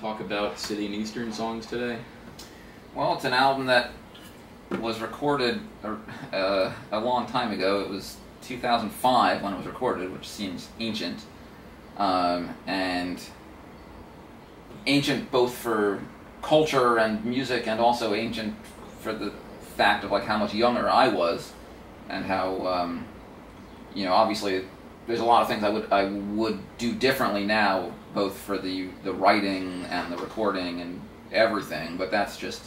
talk about City and Eastern songs today? Well, it's an album that was recorded uh, a long time ago. It was 2005 when it was recorded, which seems ancient. Um, and ancient both for culture and music, and also ancient for the fact of like how much younger I was, and how um, you know obviously there's a lot of things I would I would do differently now, both for the the writing and the recording and everything. But that's just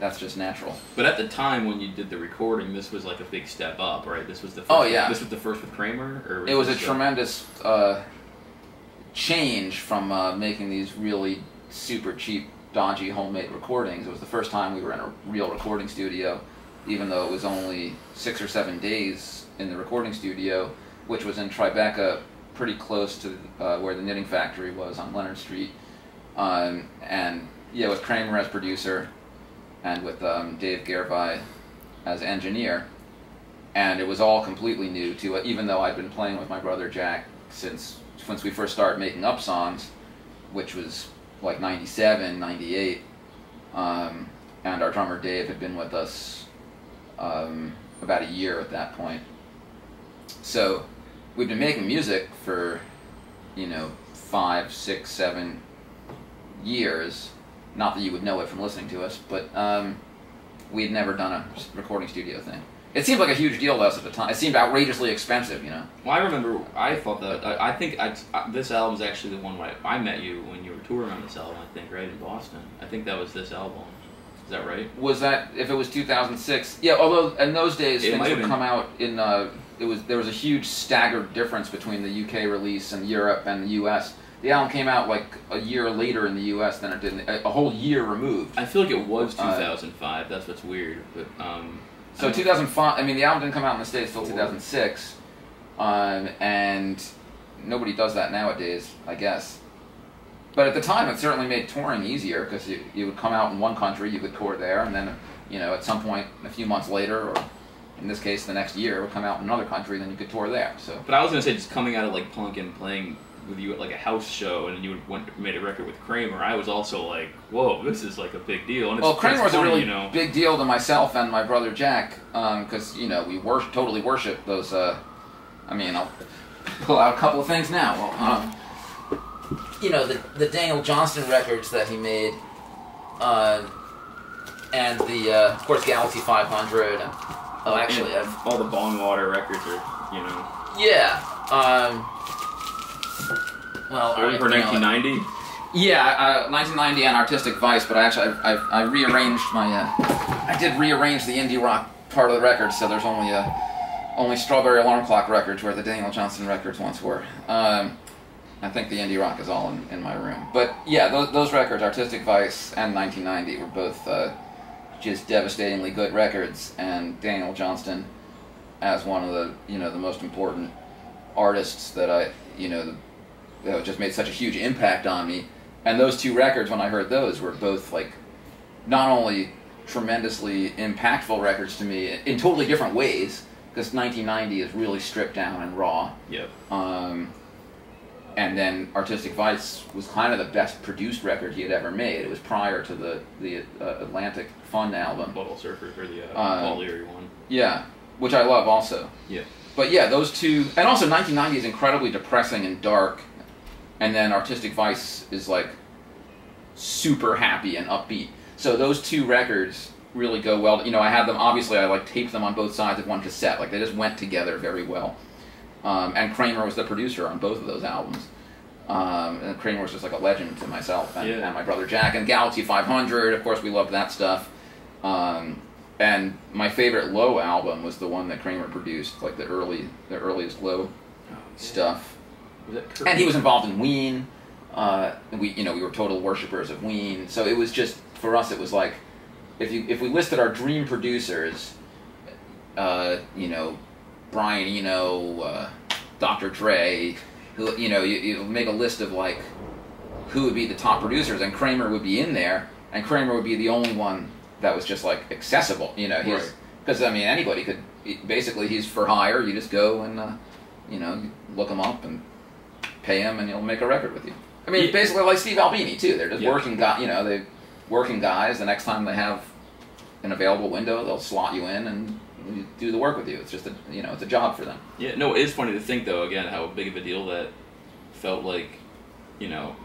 that's just natural. But at the time when you did the recording, this was like a big step up, right? This was the first, Oh, yeah. This was the first with Kramer, or It was a tremendous uh, change from uh, making these really super cheap, dodgy homemade recordings. It was the first time we were in a real recording studio, even though it was only six or seven days in the recording studio, which was in Tribeca, pretty close to uh, where the knitting factory was on Leonard Street. Um, and yeah, with Kramer as producer, and with um, Dave Gervai as engineer and it was all completely new to it. Even though I'd been playing with my brother Jack since since we first started making up songs, which was like 97, 98, um, and our drummer Dave had been with us um, about a year at that point. So we'd been making music for you know five, six, seven years. Not that you would know it from listening to us, but um, we had never done a recording studio thing. It seemed like a huge deal to us at the time. It seemed outrageously expensive, you know. Well, I remember. I thought that. I, I think I, I, this album's actually the one where I, I met you when you were touring on this album. I think right in Boston. I think that was this album. Is that right? Was that if it was 2006? Yeah. Although in those days It things would been. come out in. Uh, it was there was a huge staggered difference between the UK release and Europe and the US. The album came out like a year later in the US than it did. In, a, a whole year removed. I feel like it was Uh, 2005. That's what's weird. But um, So don't- 2005. I mean, the album didn't come out in the states till 2006, um, and nobody does that nowadays, I guess. But at the time, it certainly made touring easier because you, you would come out in one country, you could tour there, and then you know at some point, a few months later, or in this case, the next year, it would come out in another country, then you could tour there. So But I was gonna say, just coming out of like punk and playing with you at like a house show, and you went made a record with Kramer. I was also like, whoa, this is like a big deal. And it's, well, Kramer was a really you know. big deal to myself and my brother Jack because you know we wor- totally worship those. Uh, I mean, I'll pull out a couple of things now. Well, um, you know the the Daniel Johnston records that he made, uh, and the uh, of course Galaxy 500. And, oh, actually, I've, all the Bongwater records are, you know, yeah. Um, well, I- for 1990. Yeah, uh, 1990 and Artistic Vice, but I actually I, I, I rearranged my uh, I did rearrange the indie rock part of the record, so there's only uh, only Strawberry Alarm Clock records where the Daniel Johnston records once were. Um, I think the indie rock is all in, in my room, but yeah, those, those records, Artistic Vice and 1990, were both uh, just devastatingly good records, and Daniel Johnston as one of the you know the most important artists that I you know that just made such a huge impact on me. And those two records, when I heard those, were both like not only tremendously impactful records to me in totally different ways, because 1990 is really stripped down and raw. Yep. Um, and then Artistic Vice was kind of the best produced record he had ever made. It was prior to the the uh, Atlantic Fun album. Butthole Surfer for the uh, Uh, Paul Leary one. Yeah, which I love also. Yeah. But yeah, those two, and also 1990 is incredibly depressing and dark, and then Artistic Vice is like super happy and upbeat. So those two records really go well. You know, I had them obviously. I like taped them on both sides of one cassette. Like they just went together very well. Um, and Kramer was the producer on both of those albums. Um, and Kramer was just like a legend to myself and, Yeah. and my brother Jack. And Galaxy 500, of course, we loved that stuff. Um, and my favorite Low album was the one that Kramer produced, like the early, the earliest Low stuff. That Kurt? And he was involved in Ween. Uh, we, you know, we were total worshippers of Ween. So it was just for us. It was like if you if we listed our dream producers, uh, you know, Brian Eno, uh, Dr. Dre, who you know, you, you make a list of like who would be the top producers, and Kramer would be in there, and Kramer would be the only one that was just like accessible. You know, he's Right. because I mean anybody could basically he's for hire. You just go and uh, you know look him up and pay him, and he'll make a record with you. I mean, Yeah. basically like Steve Albini too. They're just Yeah. working guy. You know, they working guys. The next time they have an available window, they'll slot you in and do the work with you. It's just a you know, it's a job for them. Yeah, no, it is funny to think though. Again, how big of a deal that felt like, you know,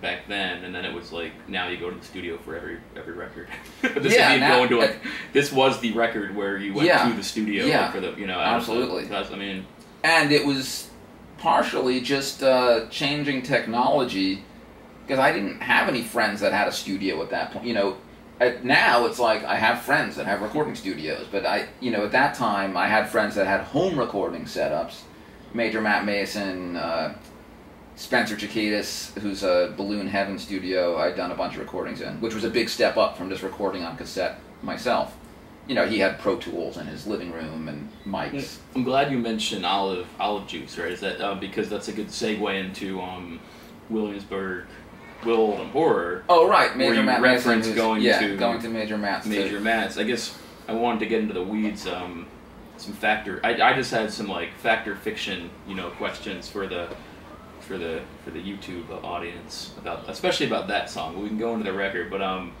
back then, and then it was like now you go to the studio for every every record. this Yeah, now- going to like this was the record where you went Yeah, to the studio yeah, for the you know out of the- absolutely. I mean, and it was partially just uh, changing technology because I didn't have any friends that had a studio at that point. You know, now it's like I have friends that have recording studios, but I, you know, at that time I had friends that had home recording setups. Major Matt Mason, uh, Spencer Chakedis, who's a Balloon Heaven studio, I'd done a bunch of recordings in, which was a big step up from just recording on cassette myself. You know, he had Pro Tools in his living room and mics. I'm glad you mentioned olive olive juice, right? Is that uh, because that's a good segue into um, Williamsburg, Will Oldham Horror, Oh right, Major Matt reference Mason, going yeah, to going to Major Matt's Major too. Mats. I guess I wanted to get into the weeds. Um, some factor. I, I just had some like factor fiction, you know, questions for the for the for the YouTube audience about, especially about that song. We can go into the record, but um,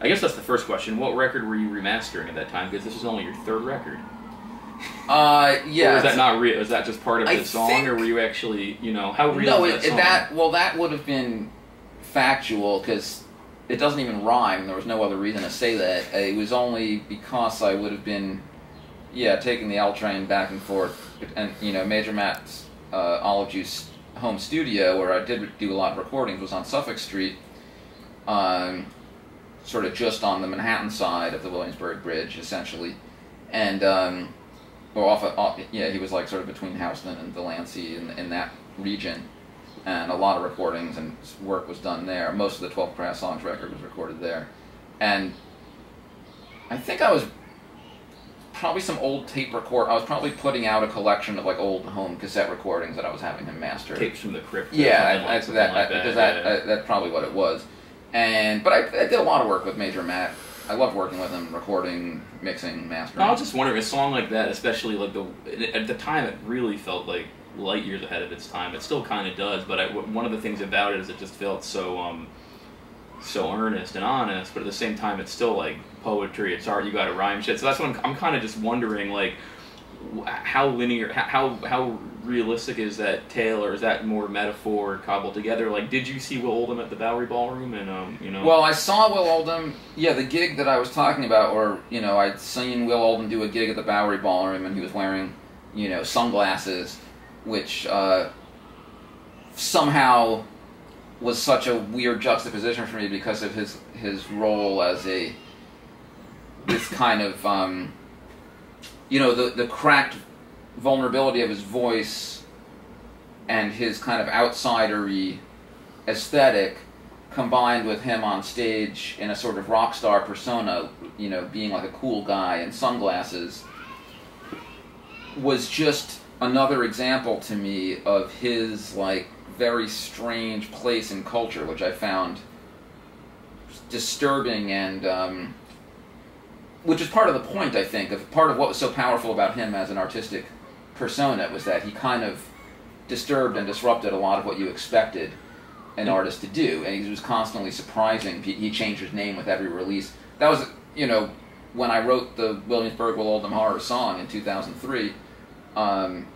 I guess that's the first question. What record were you remastering at that time? Because this was only your third record. Uh, yeah. Or was that not real? Was that just part of I the song, think- or were you actually, you know, how real no, is it, that that well, that would have been factual because it doesn't even rhyme. There was no other reason to say that. It was only because I would have been, yeah, taking the L train back and forth, and you know, Major Matt's uh, Olive Juice home studio where I did do a lot of recordings was on Suffolk Street, um, sort of just on the Manhattan side of the Williamsburg Bridge, essentially, and. Um, or off, of, off, yeah, he was like sort of between Houston and Delancey in, in that region, and a lot of recordings and work was done there. Most of the Twelve Crass Songs record was recorded there, and I think I was probably some old tape record. I was probably putting out a collection of like old home cassette recordings that I was having him master. Tapes from the crypt. Yeah, I, I, that, like I- because that, yeah. uh, that's probably what it was. And but I, I did a lot of work with Major Matt. I loved working with him, recording, mixing, mastering. I was just wondering, a song like that, especially like the at the time, it really felt like light years ahead of its time. It still kind of does, but I, one of the things about it is it just felt so um, so earnest and honest, but at the same time, it's still like poetry. It's art. You got to rhyme shit. So that's what I'm, I'm kind of just wondering, like, how linear, how how realistic is that tale, or is that more metaphor cobbled together? Like, did you see Will Oldham at the Bowery Ballroom, and um, you know? Well, I saw Will Oldham. Yeah, the gig that I was talking about, or you know, I'd seen Will Oldham do a gig at the Bowery Ballroom, and he was wearing, you know, sunglasses, which uh, somehow was such a weird juxtaposition for me because of his his role as a this kind of um, you know the the cracked vulnerability of his voice and his kind of outsidery aesthetic combined with him on stage in a sort of rock star persona, you know, being like a cool guy in sunglasses, was just another example to me of his like very strange place in culture, which I found disturbing and um, which is part of the point, I think, of part of what was so powerful about him as an artistic persona was that he kind of disturbed and disrupted a lot of what you expected an artist to do, and he was constantly surprising. He changed his name with every release. That was, you know, when I wrote the Williamsburg Will Oldham Horror song in 2003. Um,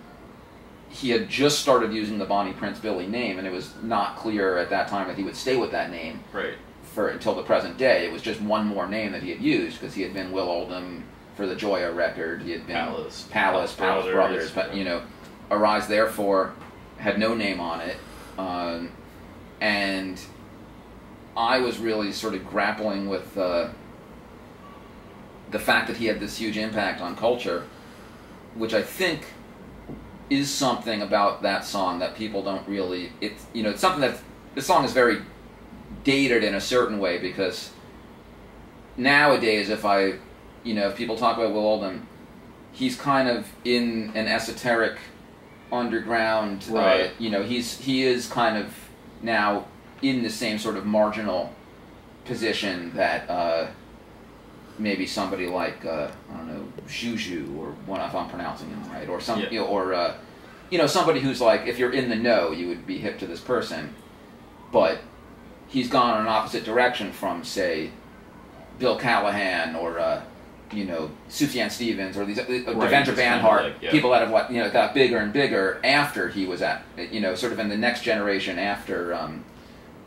he had just started using the Bonnie Prince Billy name, and it was not clear at that time that he would stay with that name right. for until the present day. It was just one more name that he had used because he had been Will Oldham for the Joya record. He had been Palace. Palace, Palace Brothers, Brothers, but you know, Arise therefore had no name on it, um, and I was really sort of grappling with uh, the fact that he had this huge impact on culture, which I think is something about that song that people don't really. It's you know, it's something that the song is very dated in a certain way because nowadays, if I, you know, if people talk about Will Oldham, he's kind of in an esoteric underground. Uh, Right. you know, he's he is kind of now in the same sort of marginal position that uh, maybe somebody like uh, I don't know Juju or one if I'm pronouncing him right or some Yeah. you know, or uh, you know somebody who's like if you're in the know you would be hip to this person but he's gone in an opposite direction from say Bill Callahan or uh, you know Sufjan Stevens or these uh, Right, Devendra Banhart, like, yeah. people that have like, you know got bigger and bigger after he was at you know sort of in the next generation after um,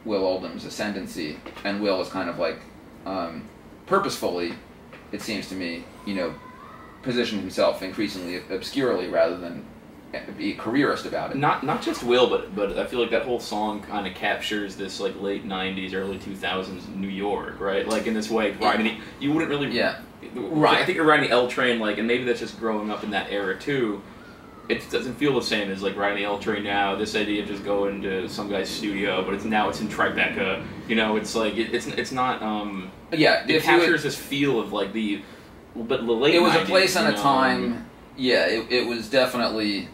Will Oldham's ascendancy, and Will is kind of like um, purposefully, it seems to me, you know, positioned himself increasingly obscurely rather than be a careerist about it. Not not just Will, but but I feel like that whole song kind of captures this like late '90s, early 2000s New York, right? Like in this way, riding. the- You wouldn't really. Yeah. Right. I think you're riding the L train, like, and maybe that's just growing up in that era too. It doesn't feel the same as like riding the L train now. This idea of just going to some guy's studio, but it's now it's in Tribeca. You know, it's like it, it's it's not. um Yeah, It you would- captures this feel of like the, but the late. it was a place and a know, time. Yeah, it, it was definitely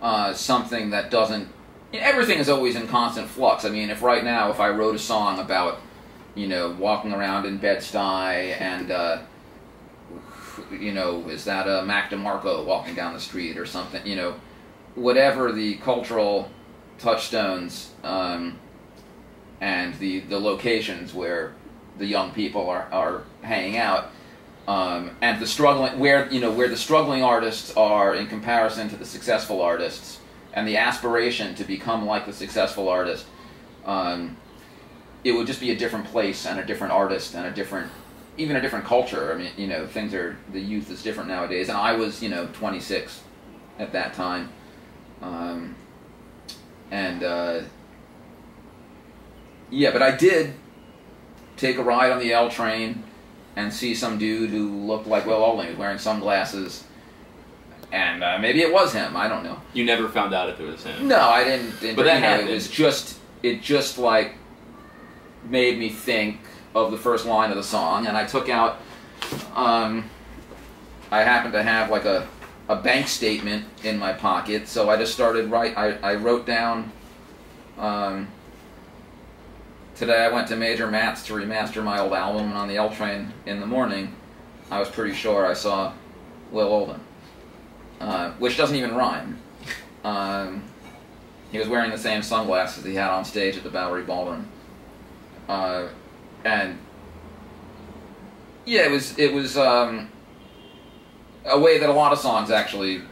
uh, something that doesn't. you know, everything is always in constant flux. I mean, if right now, if I wrote a song about, you know, walking around in Bed Stuy and, uh, you know, is that a Mac DeMarco walking down the street or something? You know, whatever the cultural touchstones um, and the the locations where the young people are, are hanging out um, and the struggling where you know where the struggling artists are in comparison to the successful artists and the aspiration to become like the successful artist um, it would just be a different place and a different artist and a different even a different culture. I mean you know things are the youth is different nowadays. And i was you know 26 at that time. Um, and uh, yeah but i did take a ride on the l train and see some dude who looked like Will Oldham, who's wearing sunglasses, and uh, maybe it was him. I don't know. You never found out if it was him. No, I didn't. didn't But that know, happened. it was just it just like made me think of the first line of the song, and I took out. Um, I happened to have like a a bank statement in my pocket, so I just started write. I I wrote down. Um, Today I went to Major Matt's to remaster my old album, and on the L train in the morning, I was pretty sure I saw Will Oldham, uh, which doesn't even rhyme. Um, he was wearing the same sunglasses he had on stage at the Bowery Ballroom, uh, and yeah, it was it was um, a way that a lot of songs actually.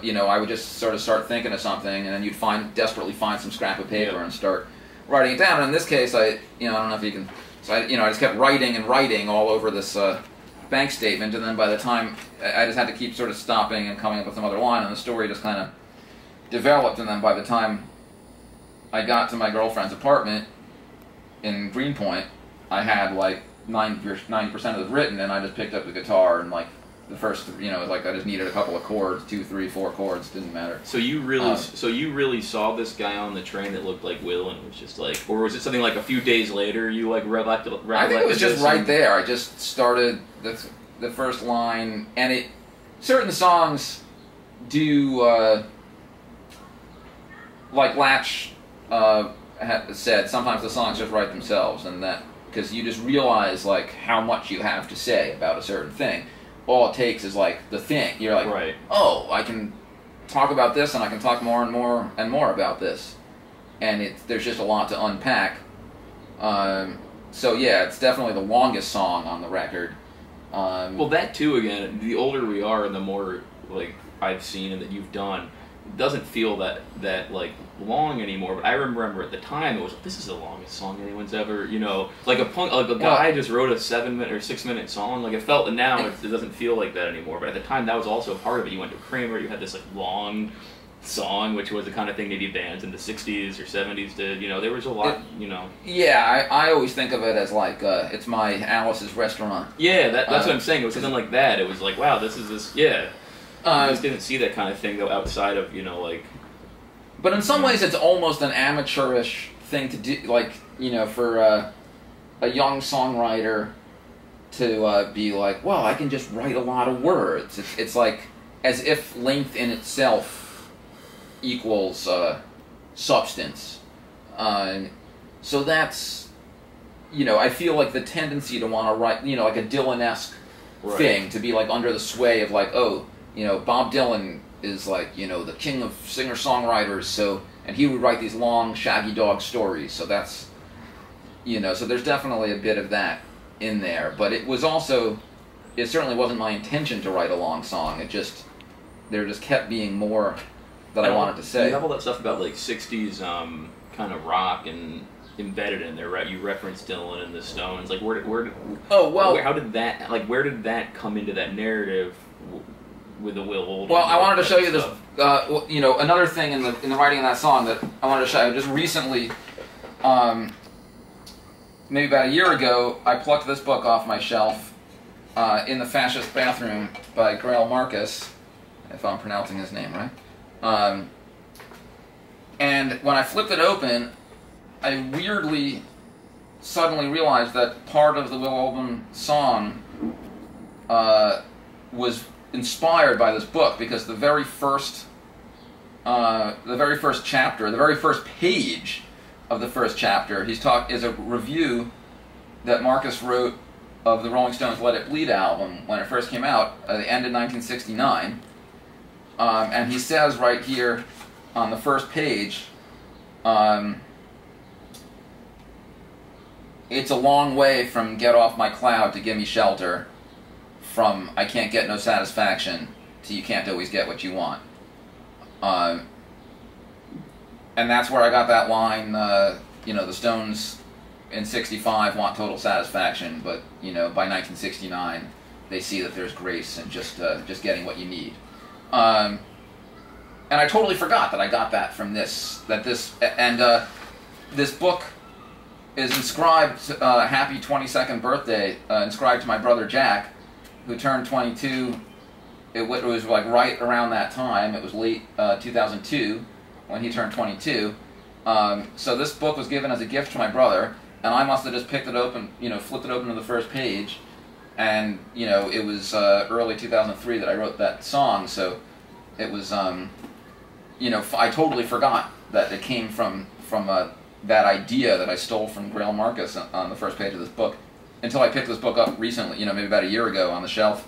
You know, I would just sort of start thinking of something, and then you'd find desperately find some scrap of paper Yeah. and start writing it down. And in this case, I you know I don't know if you can. So I you know I just kept writing and writing all over this uh, bank statement, and then by the time I just had to keep sort of stopping and coming up with some other line, and the story just kind of developed. And then by the time I got to my girlfriend's apartment in Greenpoint, I had like ninety percent of it written, and I just picked up the guitar and like the first you know like I just needed a couple of chords, two, three, four chords, didn't matter. So you really, Um, so you really saw this guy on the train that looked like Will, and was just like, or was it something like a few days later you like recollected? I think it was just right there. I just started the the first line, and it certain songs do uh, like Latch uh, said. Sometimes the songs just write themselves, and that because you just realize like how much you have to say about a certain thing. All it takes is like the thing. You're like, Right. oh, I can talk about this, and I can talk more and more and more about this, and it there's just a lot to unpack. Um, so yeah, it's definitely the longest song on the record. Um, Well, that too. Again, the older we are, and the more like I've seen and that you've done, doesn't feel that that like long anymore. But I remember at the time it was this is the longest song anyone's ever. You know, like a punk, like a guy just wrote a seven minute or six minute song. Like it felt, and now it, it doesn't feel like that anymore. But at the time, that was also part of it. You went to Kramer, you had this like long song, which was the kind of thing maybe bands in the '60s or '70s did. You know, there was a lot. You know, yeah, I, I always think of it as like uh, it's my Alice's restaurant. yeah, that, that's Uh, what I'm saying. It was something like that. It was like, wow, this is this. Yeah. I Uh, just didn't see that kind of thing though outside of you know like but in some ways, it's almost an amateurish thing to do. Like you know, for uh, a young songwriter to uh, be like, well, I can just write a lot of words. It's, it's like as if length in itself equals uh, substance. Uh, so that's, you know, I feel like the tendency to want to write, you know, like a Dylan-esque Right. thing, to be like under the sway of like, oh, you know, Bob Dylan is like, you know, the king of singer-songwriters, so and he would write these long Shaggy Dog stories. So that's, you know, so there's definitely a bit of that in there. But it was also, it certainly wasn't my intention to write a long song. It just, there just kept being more that I wanted to say. You have all that stuff about like '60s um, kind of rock and embedded in there, right? You referenced Dylan and the Stones. Like, where, did- where, did- Oh well, how did that, like, where did that come into that narrative with the Will Oldham? Well, I wanted to show you this. Uh, you know, another thing in the in the writing of that song that I wanted to show you. Just recently, um, maybe about a year ago, I plucked this book off my shelf uh, in the fascist bathroom by Greil Marcus, if I'm pronouncing his name right. Um, and when I flipped it open, I weirdly suddenly realized that part of the Will Oldham song uh, was inspired by this book because the very first uh, the very first chapter, the very first page of the first chapter, he's talk is a review that Marcus wrote of the Rolling Stones' "Let It Bleed" album when it first came out at the end of 1969, um, and he says right here on the first page. Um, it's a long way from get off my cloud to give me shelter from I can't get no satisfaction to you can't always get what you want. Um, and that's where I got that line, uh, you know, the Stones in 65 want total satisfaction, but, you know, by 1969 they see that there's grace and just, uh, just getting what you need. Um, and I totally forgot that I got that from this, that this, and uh, this book is inscribed, uh, happy 22nd birthday, uh, inscribed to my brother Jack, who turned 22. It, was like right around that time. It was late uh, 2002 when he turned 22. Um, so this book was given as a gift to my brother, and I must have just picked it open, you know, flipped it open to the first page, and you know, it was uh, early 2003 that I wrote that song. So it was, um, you know, I totally forgot that it came from from uh, that idea that I stole from Greil Marcus on the first page of this book until I picked this book up recently, you know, maybe about a year ago on the shelf,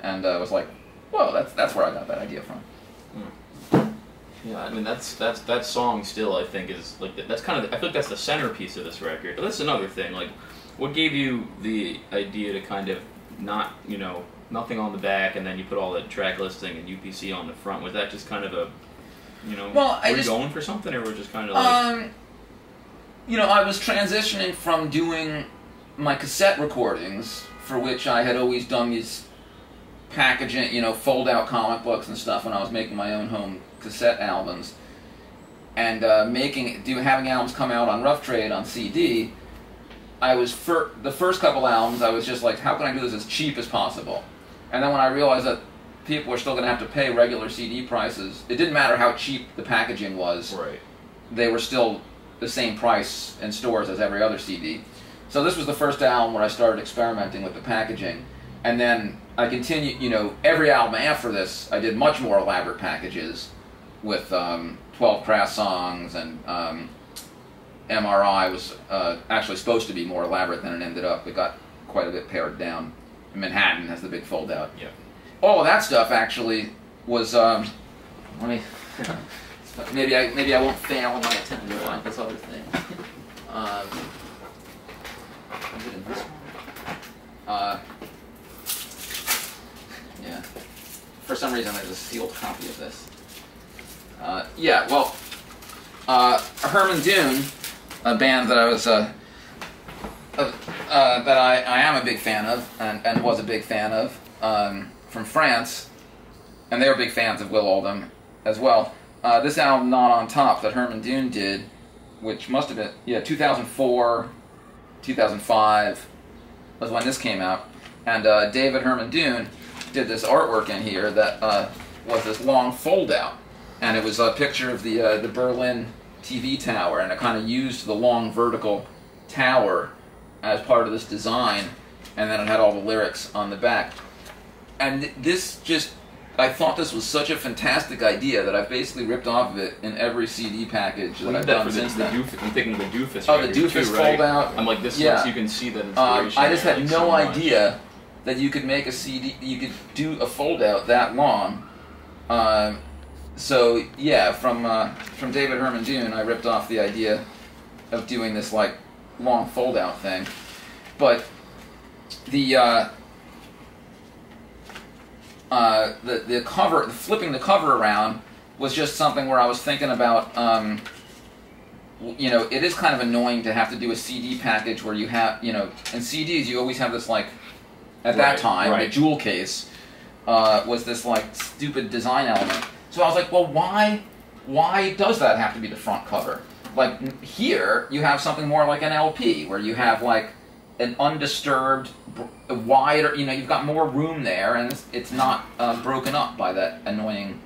and uh, was like, "Whoa, that's that's where I got that idea from." Yeah, I mean that's that's that song still I think is like that's kind of I think that's the centerpiece of this record. But that's another thing. Like, what gave you the idea to kind of not you know nothing on the back and then you put all the track listing and UPC on the front? Was that just kind of a you know Well, I were just- you going for something or were just kind of like Um, you know, I was transitioning from doing my cassette recordings, for which I had always done these packaging, you know, fold out comic books and stuff when I was making my own home cassette albums, and uh, making do having albums come out on Rough Trade on CD. I was for the first couple albums, I was just like, how can I do this as cheap as possible? And then when I realized that people were still going to have to pay regular CD prices, it didn't matter how cheap the packaging was right? they were still the same price in stores as every other CD. So this was the first album where I started experimenting with the packaging, and then I continued. You know, every album after this, I did much more elaborate packages with um, 12 crass songs, and um, MRI was uh, actually supposed to be more elaborate than it ended up. It got quite a bit pared down. Manhattan has the big fold out. Yeah. All of that stuff actually was. Um, let me. maybe I maybe I won't fail in my attempt to find this other thing. Um, it in this one? Uh, yeah. For some reason, there's a sealed copy of this. Uh, yeah. Well, uh, Herman Dune, a band that I was. Uh, uh, that I, I am a big fan of and, and was a big fan of um, from France, and they were big fans of Will Oldham as well. Uh, this album, Not on Top, that Herman Dune did, which must have been, yeah, 2004, 2005 was when this came out. And uh, David Herman Dune did this artwork in here that uh, was this long fold out. And it was a picture of the, uh, the Berlin TV tower, and it kind of used the long vertical tower as part of this design, and then it had all the lyrics on the back. And th- this just, I thought this was such a fantastic idea that I've basically ripped off of it in every CD package that Well, I've done the, since the then. doof, I'm thinking the doofus. Oh, the doofus too, right? fold out. I'm like this Yeah. looks. You can see that Um, inspiration. I just there, had like, no so idea that you could make a CD, you could do a fold out that long, um, so yeah, from uh, from David Herman Dune, I ripped off the idea of doing this like long fold out thing, but the uh, the the cover, flipping the cover around was just something where I was thinking about. Um, you know, it is kind of annoying to have to do a CD package where you have, you know, in CDs you always have this like, at that Right, time, right. the jewel case uh, was this like stupid design element. So I was like, well, why, why does that have to be the front cover? Like here, you have something more like an LP where you have like an undisturbed, wider. You know, you've got more room there, and it's, it's not uh, broken up by that annoying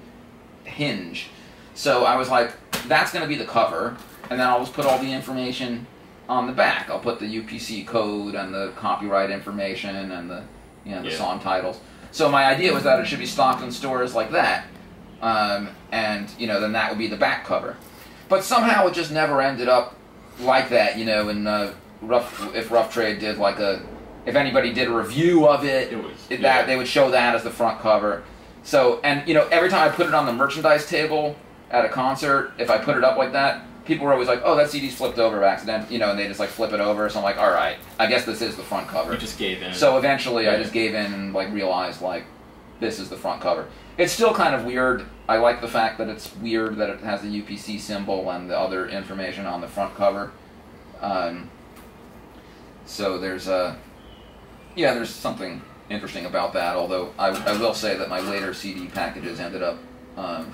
hinge. So I was like, that's going to be the cover, and then I'll just put all the information on the back. I'll put the UPC code and the copyright information and the you know the Yeah. song titles. So my idea was that it should be stocked in stores like that, um, and you know then that would be the back cover. But somehow it just never ended up like that. You know, and uh, rough if Rough Trade did like a if anybody did a review of it, It was it- yeah. that they would show that as the front cover. So and you know every time I put it on the merchandise table at a concert, if I put it up like that, people were always like, "Oh, that CD's flipped over by accident," you know, and they just like flip it over. So I'm like, "All right, I guess this is the front cover." You just gave in. So eventually, I just gave in and like realized like this is the front cover. It's still kind of weird. I like the fact that it's weird that it has the UPC symbol and the other information on the front cover. Um, so there's a yeah, there's something interesting about that. Although I, I will say that my later CD packages ended up. Um,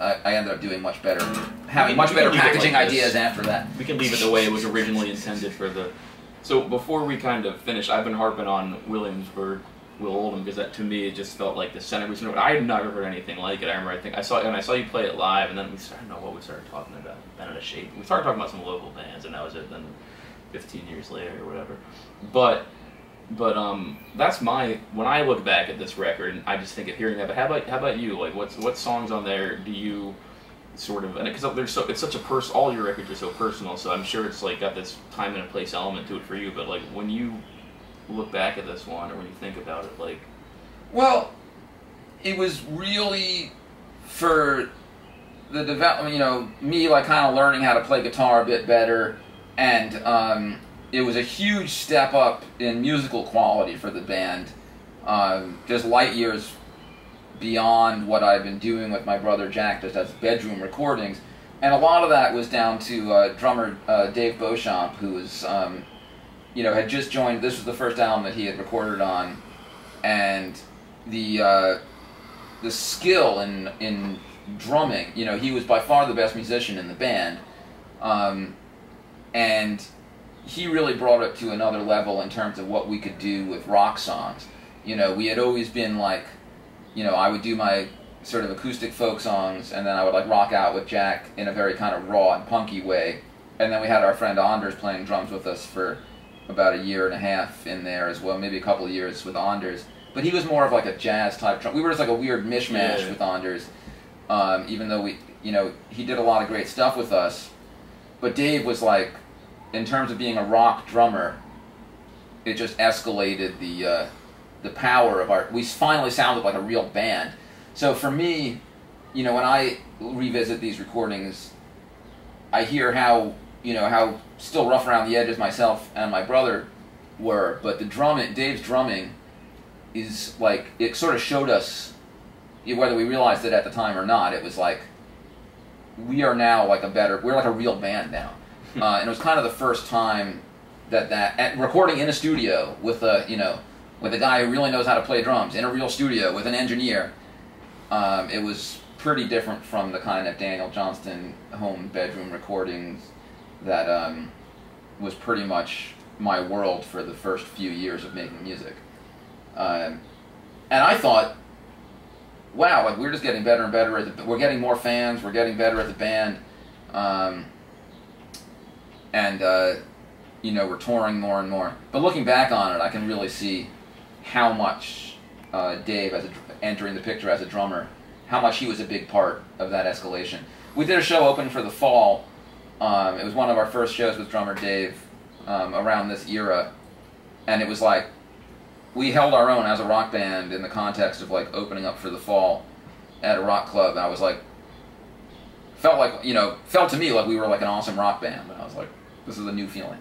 I, I ended up doing much better, having much better can leave it packaging like ideas after that. we can leave it the way it was originally intended for the. So before we kind of finish, I've been harping on Williamsburg, Will Oldham, because that to me it just felt like the centerpiece. of. I had never heard anything like it. I remember I think I saw and I saw you play it live, and then we started. I don't know what we started talking about. Been in a shape. We started talking about some local bands, and that was it. Then, 15 years later or whatever, but. But um, that's my when I look back at this record, I just think of hearing that. But how about how about you? Like, what's what songs on there do you sort of and because there's so it's such a pers all your records are so personal so i'm sure it's like got this time and place element to it for you but like when you look back at this one or when you think about it like Well, it was really for the development, you know, me like kind of learning how to play guitar a bit better, and um, it was a huge step up in musical quality for the band, um, just light years beyond what I've been doing with my brother Jack, just as bedroom recordings. And a lot of that was down to uh, drummer uh, Dave Beauchamp, who was, um, you know, had just joined. This was the first album that he had recorded on, and the uh, the skill in in drumming. You know, he was by far the best musician in the band, um, and he really brought it to another level in terms of what we could do with rock songs. You know, we had always been like, you know, I would do my sort of acoustic folk songs, and then I would like rock out with Jack in a very kind of raw and punky way. And then we had our friend Anders playing drums with us for about a year and a half in there as well, maybe a couple of years with Anders. But he was more of like a jazz type drum. We were just like a weird mishmash Yeah. with Anders, um, even though we, you know, he did a lot of great stuff with us. But Dave was like, in terms of being a rock drummer, it just escalated the uh, the power of our. We finally sounded like a real band. So for me, you know, when I revisit these recordings, I hear how you know how still rough around the edges myself and my brother were, but the drumming, Dave's drumming, is like it sort of showed us whether we realized it at the time or not. It was like we are now like a better, we're like a real band now, uh, and it was kind of the first time that that recording in a studio with a you know with a guy who really knows how to play drums in a real studio with an engineer. Um, it was pretty different from the kind of Daniel Johnston home bedroom recordings that um, was pretty much my world for the first few years of making music. Um, and I thought, wow, like we're just getting better and better at the, we're getting more fans, we're getting better at the band, um, and uh, you know we're touring more and more. But looking back on it, I can really see how much uh, Dave, as a, entering the picture as a drummer, how much he was a big part of that escalation. We did a show open for the fall. Um, it was one of our first shows with drummer Dave um, around this era, and it was like we held our own as a rock band in the context of like opening up for the fall, at a rock club, and I was like, felt like you know, felt to me like we were like an awesome rock band, and I was like, this is a new feeling.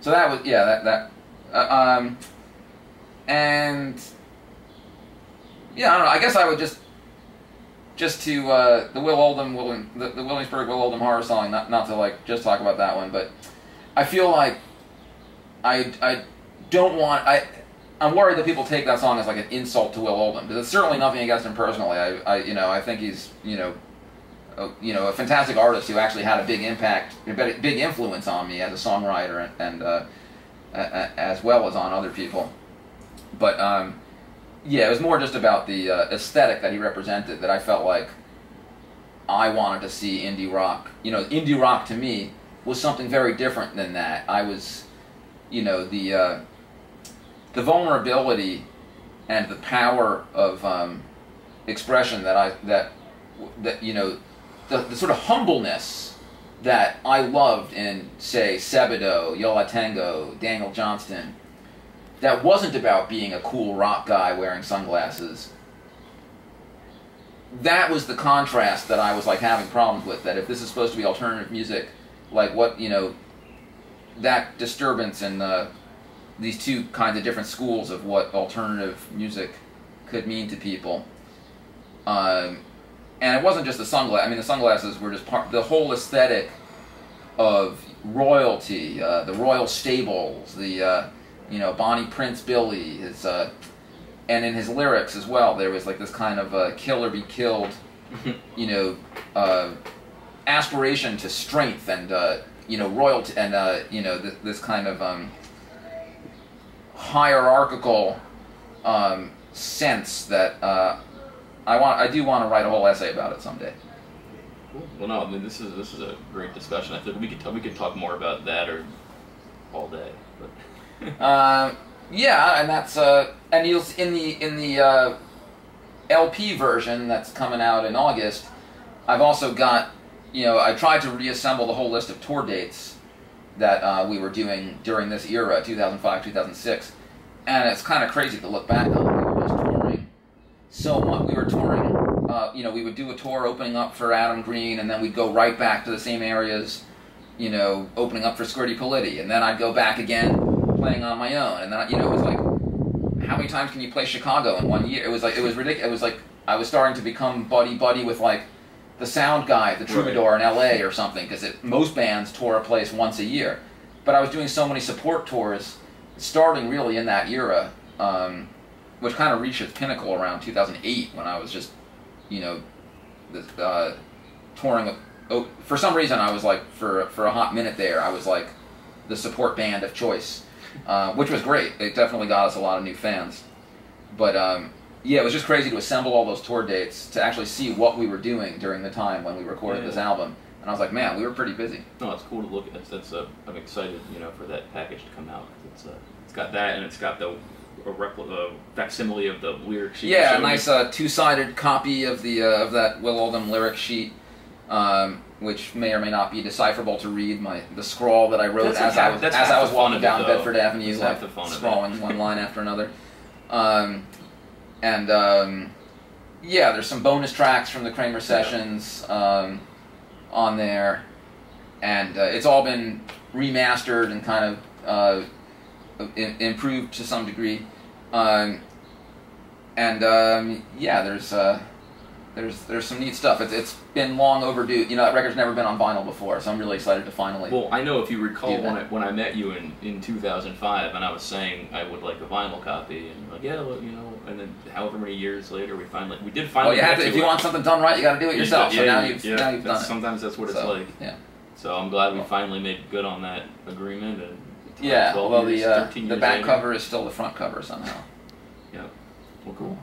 So that was yeah that that uh, um and yeah I don't know I guess I would just just to uh, the Will Oldham Will, the, the Williamsburg Will Oldham horror song not not to like just talk about that one but I feel like I I don't want I I'm worried that people take that song as like an insult to Will Oldham because it's certainly nothing against him personally I, I you know I think he's you know you know, a fantastic artist who actually had a big impact, a big influence on me as a songwriter and, and uh, as well as on other people. But um, yeah, it was more just about the uh, aesthetic that he represented that I felt like I wanted to see indie rock. You know, indie rock to me was something very different than that. I was, you know, the uh, the vulnerability and the power of um, expression that I that that you know the, the sort of humbleness that I loved in, say, Sebadoh, Yo La Tengo, Daniel Johnston, that wasn't about being a cool rock guy wearing sunglasses. That was the contrast that I was like having problems with. That if this is supposed to be alternative music, like what you know, that disturbance in the these two kinds of different schools of what alternative music could mean to people. Um, and it wasn't just the sunglasses. I mean, the sunglasses were just part. The whole aesthetic of royalty, uh, the royal stables, the uh, you know Bonnie Prince Billy, his uh, and in his lyrics as well, there was like this kind of uh, kill or be killed, you know, uh, aspiration to strength and uh, you know royalty and you know th- this kind of um, hierarchical um, sense that I want. I do want to write a whole essay about it someday. Well, no, I mean this is this is a great discussion. I think we could talk, we could talk more about that or all day. But uh, yeah, and that's uh, and you'll in the in the uh, LP version that's coming out in August. I've also got you know I tried to reassemble the whole list of tour dates that uh, we were doing during this era, 2005, 2006, and it's kind of crazy to look back on so much. We were touring. Uh, you know, we would do a tour opening up for Adam Green, and then we'd go right back to the same areas. You know, opening up for Scritti Politti, and then I'd go back again, playing on my own, and then you know it was like, how many times can you play Chicago in one year? It was like it was ridiculous. It was like I was starting to become buddy buddy with like the sound guy, the Troubadour right. in L.A. or something, because most bands tour a place once a year. But I was doing so many support tours, starting really in that era. Um, which kind of reached its pinnacle around 2008 when I was just, you know, uh, touring. Oh, for some reason, I was like for for a hot minute there, I was like the support band of choice, uh, which was great. It definitely got us a lot of new fans. But um, yeah, it was just crazy to assemble all those tour dates to actually see what we were doing during the time when we recorded yeah. this album. And I was like, man, we were pretty busy. No, it's cool to look at. That's, uh, I'm excited, you know, for that package to come out. It's uh, it's got that, and it's got the a replica, facsimile of the lyric sheet. Yeah, a nice uh, two-sided copy of the uh, of that Will Oldham lyric sheet, um, which may or may not be decipherable to read. My the scrawl that I wrote that's as I was as I was walking down Bedford Avenue, like scrawling one line after another. Um, and um, yeah, there's some bonus tracks from the Kramer sessions um, on there, and uh, it's all been remastered and kind of uh, improved to some degree. Um, and um, yeah, there's uh, there's there's some neat stuff. It's, it's been long overdue. You know, that record's never been on vinyl before, so I'm really excited to finally. Well, I know if you recall when I, when I met you in, in 2005, and I was saying I would like a vinyl copy, and like yeah, well, you know, and then however many years later, we finally we did finally. Well, you have to, if you want something done right, you got to do it yourself. Yeah, so now you've yeah, now you've done it. Sometimes that's what so, it's like. Yeah. So I'm glad we finally made good on that agreement and yeah, although the uh, the back later. cover is still the front cover somehow. Yep. Well, cool.